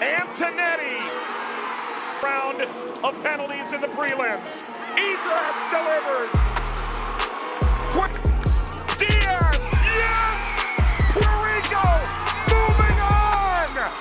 Antonetti. Round of penalties in the prelims. Edrats delivers. Quick.